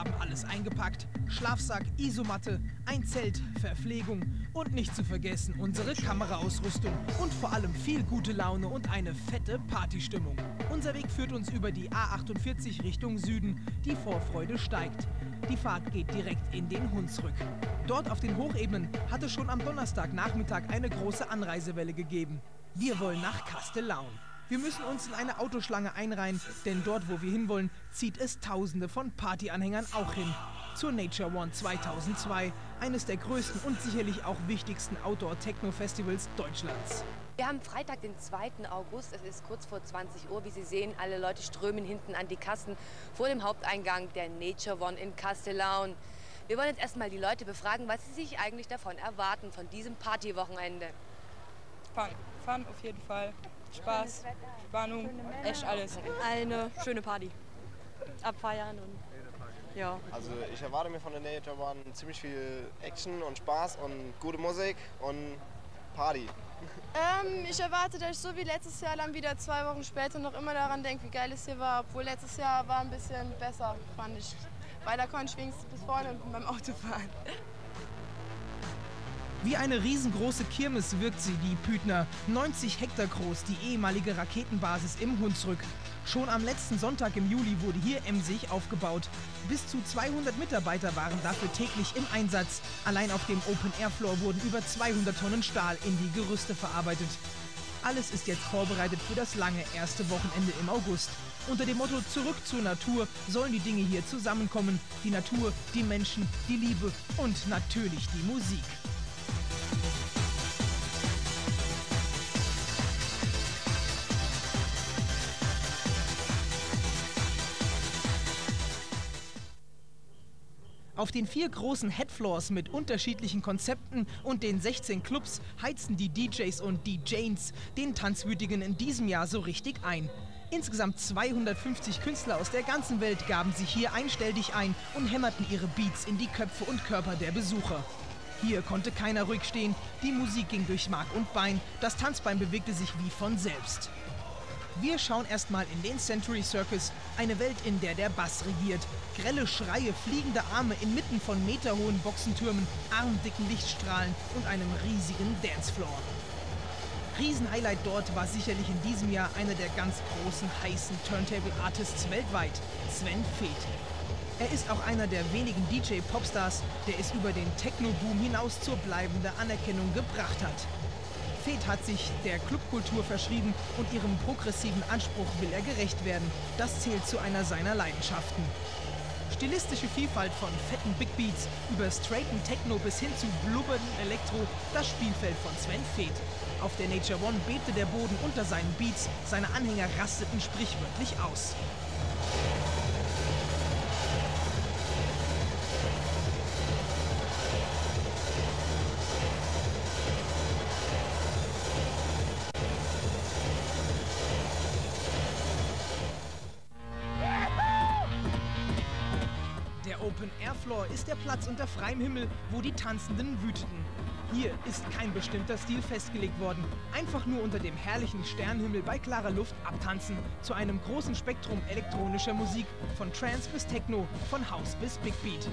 haben alles eingepackt. Schlafsack, Isomatte, ein Zelt, Verpflegung und nicht zu vergessen unsere Kameraausrüstung und vor allem viel gute Laune und eine fette Partystimmung. Unser Weg führt uns über die A48 Richtung Süden. Die Vorfreude steigt. Die Fahrt geht direkt in den Hunsrück. Dort auf den Hochebenen hat es schon am Donnerstagnachmittag eine große Anreisewelle gegeben. Wir wollen nach Kastellaun. Wir müssen uns in eine Autoschlange einreihen, denn dort, wo wir hinwollen, zieht es Tausende von Partyanhängern auch hin. Zur Nature One 2002, eines der größten und sicherlich auch wichtigsten Outdoor-Techno-Festivals Deutschlands. Wir haben Freitag, den 2. August. Es ist kurz vor 20 Uhr. Wie Sie sehen, alle Leute strömen hinten an die Kassen vor dem Haupteingang der Nature One in Castellaun. Wir wollen jetzt erstmal die Leute befragen, was sie sich eigentlich davon erwarten, von diesem Partywochenende. Fun. Fun auf jeden Fall. Spaß, Spannung, echt alles. Eine schöne Party. Abfeiern und ja. Also ich erwarte mir von der Nature One ziemlich viel Action und Spaß und gute Musik und Party. Ähm, ich erwarte, dass ich so wie letztes Jahr dann wieder zwei Wochen später noch immer daran denke, wie geil es hier war. Obwohl letztes Jahr war ein bisschen besser, fand ich. Weil da konnte ich wenigstens bis vorne beim Auto fahren. Wie eine riesengroße Kirmes wirkt sie, die Pütner. 90 Hektar groß, die ehemalige Raketenbasis im Hunsrück. Schon am letzten Sonntag im Juli wurde hier emsig aufgebaut. Bis zu 200 Mitarbeiter waren dafür täglich im Einsatz. Allein auf dem Open-Air-Floor wurden über 200 Tonnen Stahl in die Gerüste verarbeitet. Alles ist jetzt vorbereitet für das lange erste Wochenende im August. Unter dem Motto Zurück zur Natur sollen die Dinge hier zusammenkommen. Die Natur, die Menschen, die Liebe und natürlich die Musik. Auf den vier großen Headfloors mit unterschiedlichen Konzepten und den 16 Clubs heizen die DJs und DJs den Tanzwütigen in diesem Jahr so richtig ein. Insgesamt 250 Künstler aus der ganzen Welt gaben sich hier einstellig ein und hämmerten ihre Beats in die Köpfe und Körper der Besucher. Hier konnte keiner ruhig stehen, die Musik ging durch Mark und Bein, das Tanzbein bewegte sich wie von selbst. Wir schauen erstmal in den Century Circus, eine Welt, in der der Bass regiert. Grelle Schreie, fliegende Arme inmitten von meterhohen Boxentürmen, armdicken Lichtstrahlen und einem riesigen Dancefloor. Riesenhighlight dort war sicherlich in diesem Jahr einer der ganz großen heißen Turntable Artists weltweit, Sven Feth. Er ist auch einer der wenigen DJ-Popstars, der es über den Techno-Boom hinaus zur bleibenden Anerkennung gebracht hat. Feth hat sich der Clubkultur verschrieben und ihrem progressiven Anspruch will er gerecht werden. Das zählt zu einer seiner Leidenschaften. Stilistische Vielfalt von fetten Big Beats über straighten Techno bis hin zu blubbernden Elektro, das Spielfeld von Sven Feth. Auf der Nature One bebte der Boden unter seinen Beats, seine Anhänger rasteten sprichwörtlich aus. Open Air Floor ist der Platz unter freiem Himmel, wo die Tanzenden wüteten. Hier ist kein bestimmter Stil festgelegt worden. Einfach nur unter dem herrlichen Sternenhimmel bei klarer Luft abtanzen zu einem großen Spektrum elektronischer Musik, von Trance bis Techno, von House bis Big Beat.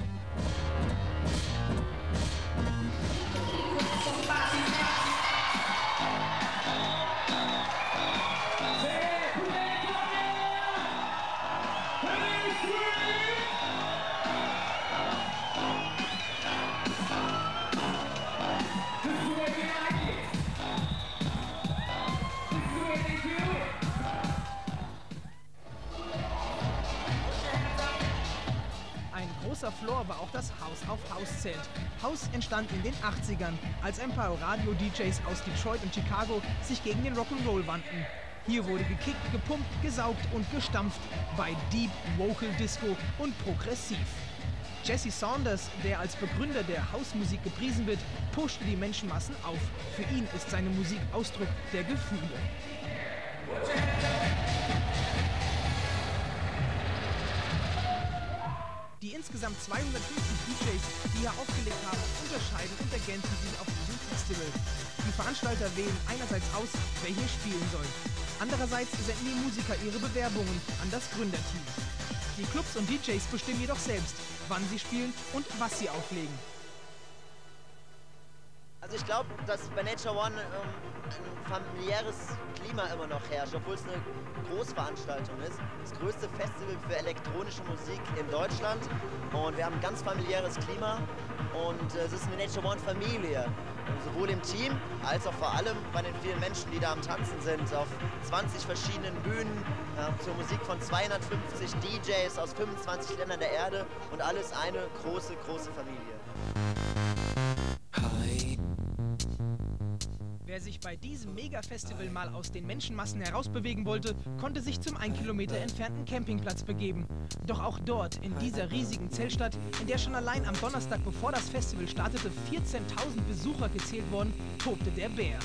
Floor war auch das Haus auf Haus Zelt. Haus entstand in den 80ern, als ein paar Radio-DJs aus Detroit und Chicago sich gegen den Rock'n'Roll wandten. Hier wurde gekickt, gepumpt, gesaugt und gestampft bei Deep Vocal Disco und Progressiv. Jesse Saunders, der als Begründer der Hausmusik gepriesen wird, pushte die Menschenmassen auf. Für ihn ist seine Musik Ausdruck der Gefühle. Insgesamt 250 DJs, die hier aufgelegt haben, unterscheiden und ergänzen sich auf diesem Festival. Die Veranstalter wählen einerseits aus, wer hier spielen soll. Andererseits senden die Musiker ihre Bewerbungen an das Gründerteam. Die Clubs und DJs bestimmen jedoch selbst, wann sie spielen und was sie auflegen. Also ich glaube, dass bei Nature One ähm, ein familiäres Klima immer noch herrscht, obwohl es eine Großveranstaltung ist. Das größte Festival für elektronische Musik in Deutschland. Und wir haben ein ganz familiäres Klima und äh, es ist eine Nature One Familie. Und sowohl im Team als auch vor allem bei den vielen Menschen, die da am Tanzen sind, auf 20 verschiedenen Bühnen, äh, zur Musik von 250 DJs aus 25 Ländern der Erde und alles eine große, große Familie. Wer sich bei diesem Mega-Festival mal aus den Menschenmassen herausbewegen wollte, konnte sich zum ein Kilometer entfernten Campingplatz begeben. Doch auch dort, in dieser riesigen Zeltstadt, in der schon allein am Donnerstag, bevor das Festival startete, 14.000 Besucher gezählt wurden, tobte der Bär.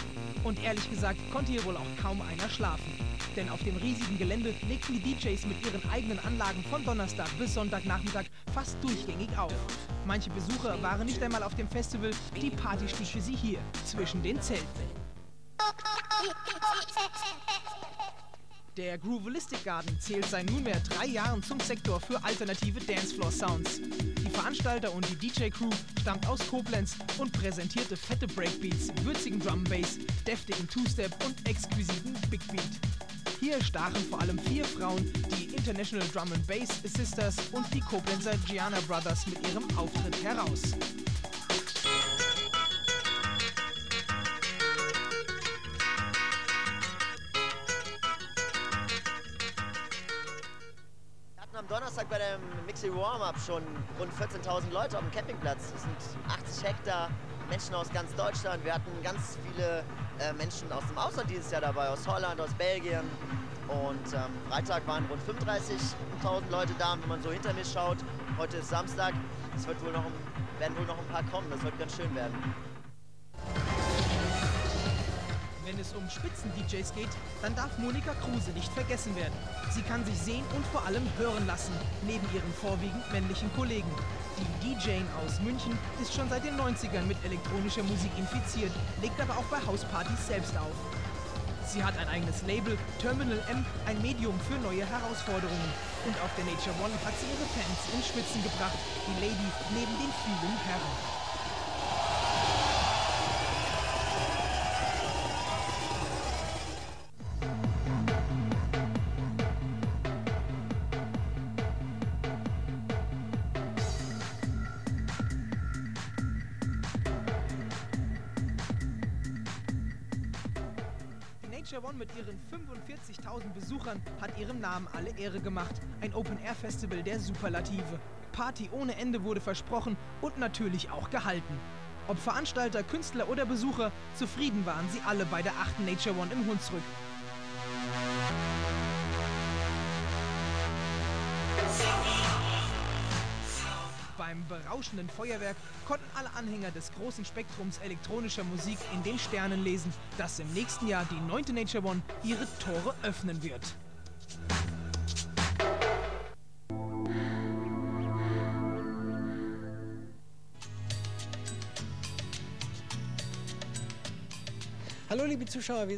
Und ehrlich gesagt konnte hier wohl auch kaum einer schlafen. Denn auf dem riesigen Gelände legten die DJs mit ihren eigenen Anlagen von Donnerstag bis Sonntagnachmittag fast durchgängig auf. Manche Besucher waren nicht einmal auf dem Festival, die Party stieg für sie hier, zwischen den Zelten. Der Groovelistic Garden zählt seit nunmehr drei Jahren zum Sektor für alternative Dancefloor-Sounds. Die Veranstalter und die DJ-Crew stammt aus Koblenz und präsentierte fette Breakbeats, würzigen Drum Bass, deftigen Two-Step und exquisiten Big Beat. Hier stachen vor allem vier Frauen, die International Drum and Bass Sisters und die Koblenzer Gianna Brothers mit ihrem Auftritt heraus. Am Donnerstag bei dem Mixi Warm-Up schon rund 14.000 Leute auf dem Campingplatz. Das sind 80 Hektar, Menschen aus ganz Deutschland. Wir hatten ganz viele äh, Menschen aus dem Ausland dieses Jahr dabei, aus Holland, aus Belgien. Und ähm, Freitag waren rund 35.000 Leute da. Und wenn man so hinter mir schaut, heute ist Samstag, es werden wohl noch ein paar kommen. Das wird ganz schön werden. Wenn es um Spitzen-DJs geht, dann darf Monika Kruse nicht vergessen werden. Sie kann sich sehen und vor allem hören lassen, neben ihren vorwiegend männlichen Kollegen. Die DJ aus München ist schon seit den 90ern mit elektronischer Musik infiziert, legt aber auch bei Hauspartys selbst auf. Sie hat ein eigenes Label, Terminal M, ein Medium für neue Herausforderungen. Und auf der Nature One hat sie ihre Fans ins Schwitzen gebracht, die Lady neben den vielen Herren. Nature One mit ihren 45.000 Besuchern hat ihrem Namen alle Ehre gemacht. Ein Open-Air-Festival der Superlative. Party ohne Ende wurde versprochen und natürlich auch gehalten. Ob Veranstalter, Künstler oder Besucher, zufrieden waren sie alle bei der 8. Nature One im Hunsrück. Beim berauschenden Feuerwerk konnten alle Anhänger des großen Spektrums elektronischer Musik in den Sternen lesen, dass im nächsten Jahr die 9. Nature One ihre Tore öffnen wird. Hallo liebe Zuschauer,